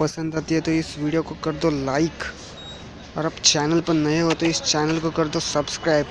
पसंद आती है तो इस वीडियो को कर दो लाइक। और अब चैनल पर नए हो तो इस चैनल को कर दो subscribe.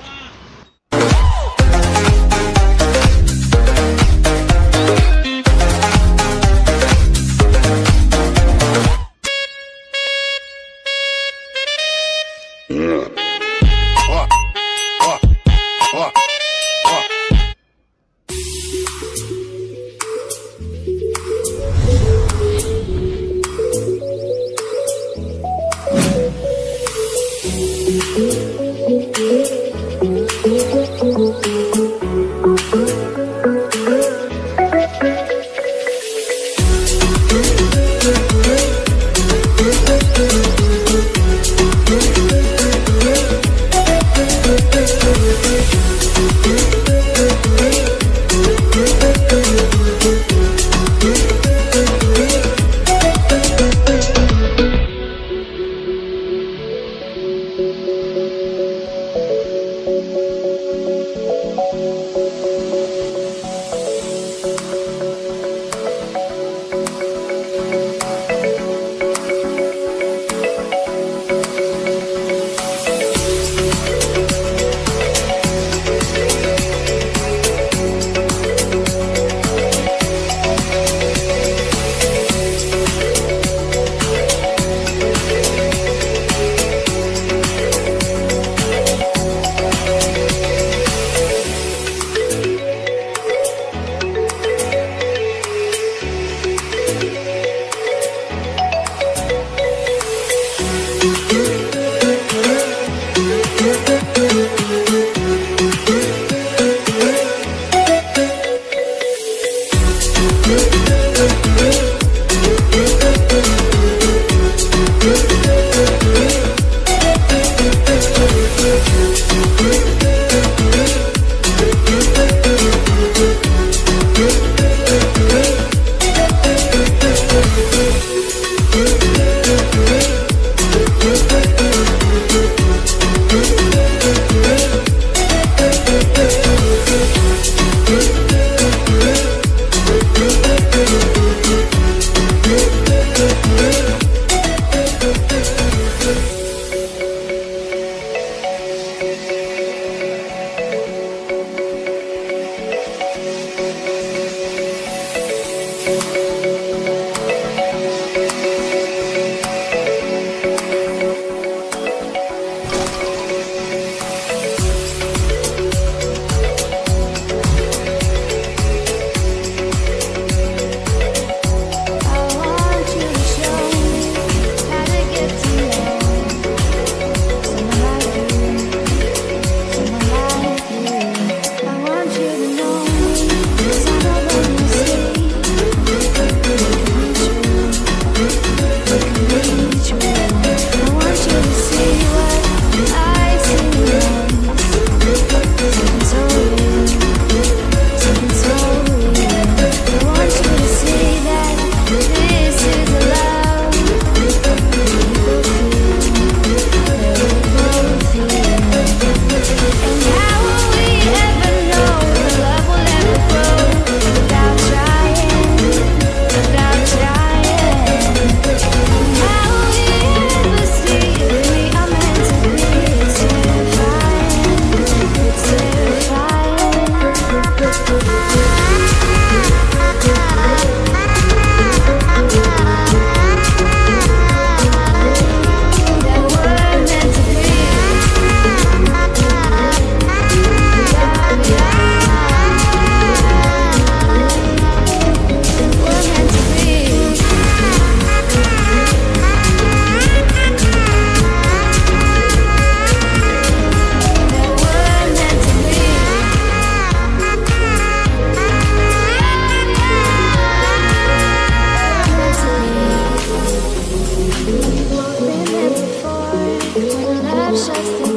just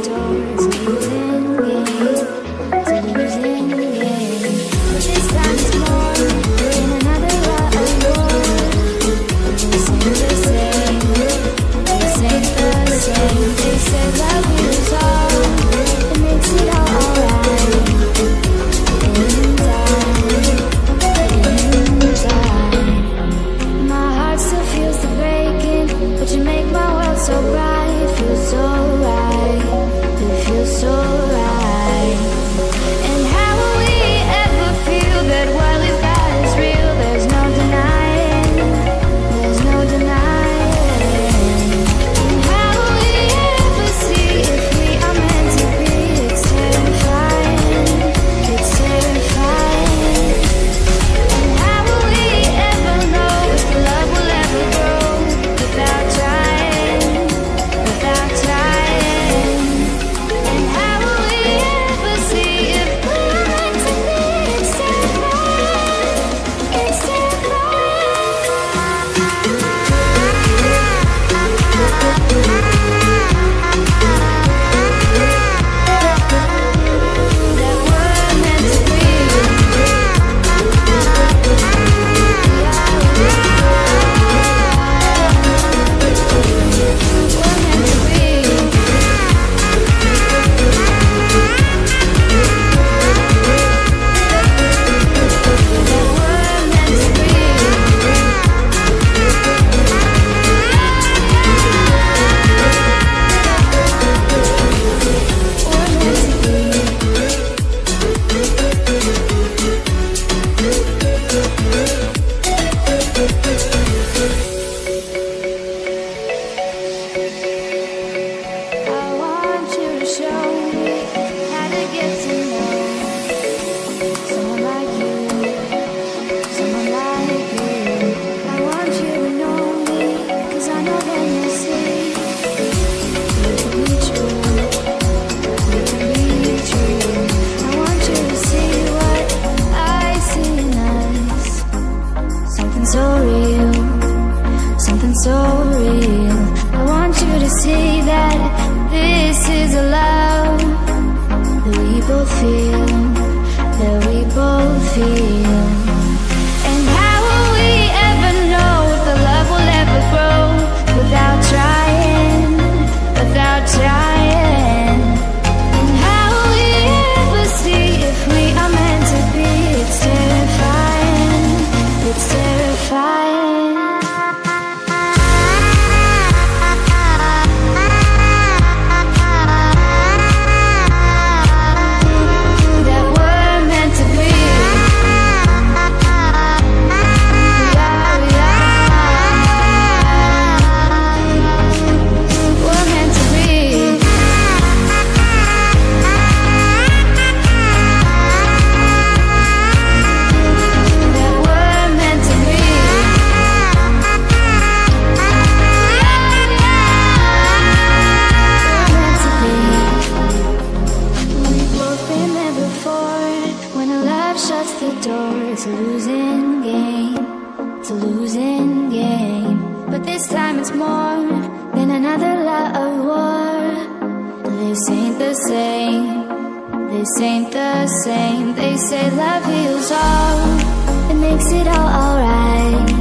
so real, something so real. I want you to see that this is a love that we both feel. This ain't the same. This ain't the same. They say love heals all. It makes it all alright.